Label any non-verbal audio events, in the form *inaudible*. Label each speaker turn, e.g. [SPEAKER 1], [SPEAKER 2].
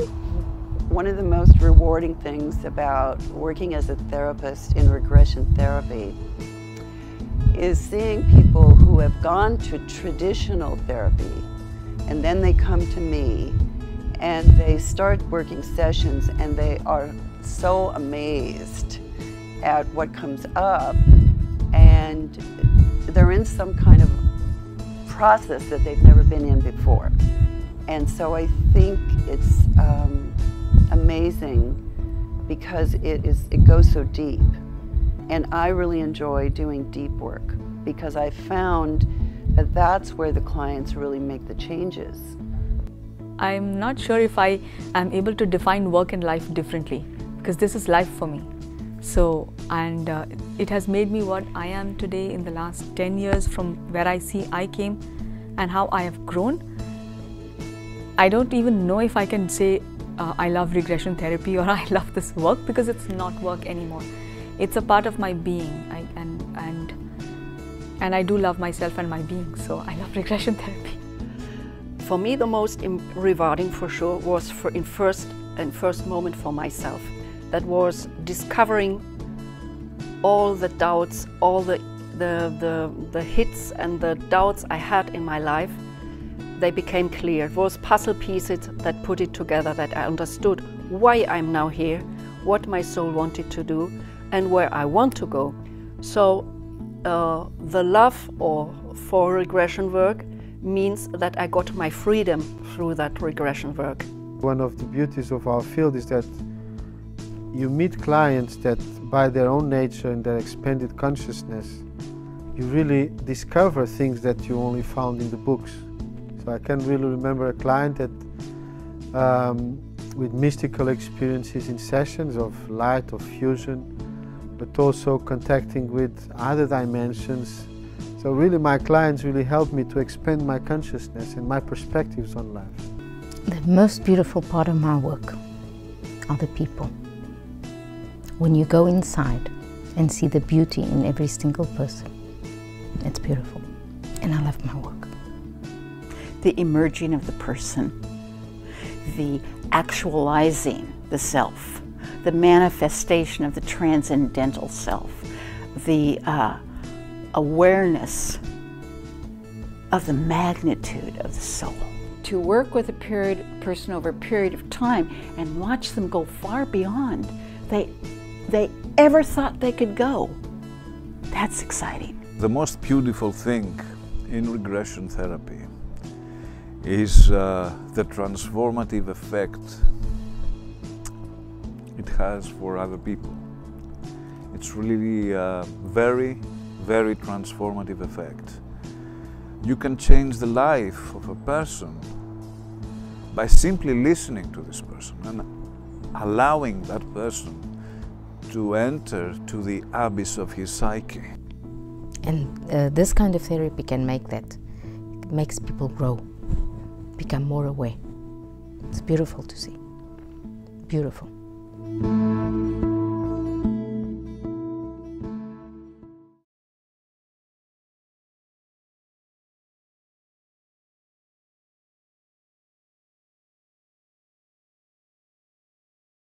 [SPEAKER 1] one of the most rewarding things about working as a therapist in regression therapy is seeing people who have gone to traditional therapy and then they come to me and they start working sessions and they are so amazed at what comes up and they're in some kind of process that they've never been in before. And so I think it's um, amazing because it, is, it goes so deep. And I really enjoy doing deep work because I found that that's where the clients really make the changes.
[SPEAKER 2] I'm not sure if I am able to define work and life differently because this is life for me. So, and uh, it has made me what I am today in the last 10 years from where I see I came and how I have grown. I don't even know if I can say uh, I love regression therapy or *laughs* I love this work because it's not work anymore. It's a part of my being I, and, and, and I do love myself and my being, so I love *laughs* regression therapy.
[SPEAKER 3] For me, the most rewarding for sure was for in first and first moment for myself. That was discovering all the doubts, all the, the, the, the hits and the doubts I had in my life. They became clear. It was puzzle pieces that put it together that I understood why I'm now here, what my soul wanted to do, and where I want to go. So uh, the love or for regression work means that I got my freedom through that regression work.
[SPEAKER 4] One of the beauties of our field is that you meet clients that by their own nature and their expanded consciousness, you really discover things that you only found in the books. So I can really remember a client that um, with mystical experiences in sessions of light, of fusion, but also contacting with other dimensions so really my clients really helped me to expand my consciousness and my perspectives on life.
[SPEAKER 5] The most beautiful part of my work are the people. When you go inside and see the beauty in every single person, it's beautiful. And I love my work.
[SPEAKER 6] The emerging of the person, the actualizing the self, the manifestation of the transcendental self, the uh, awareness of the magnitude of the soul. To work with a period, person over a period of time and watch them go far beyond they, they ever thought they could go, that's exciting.
[SPEAKER 7] The most beautiful thing in regression therapy is uh, the transformative effect it has for other people. It's really uh, very very transformative effect. You can change the life of a person by simply listening to this person and allowing that person to enter to the abyss of his psyche.
[SPEAKER 5] And uh, this kind of therapy can make that. It makes people grow, become more aware. It's beautiful to see. Beautiful.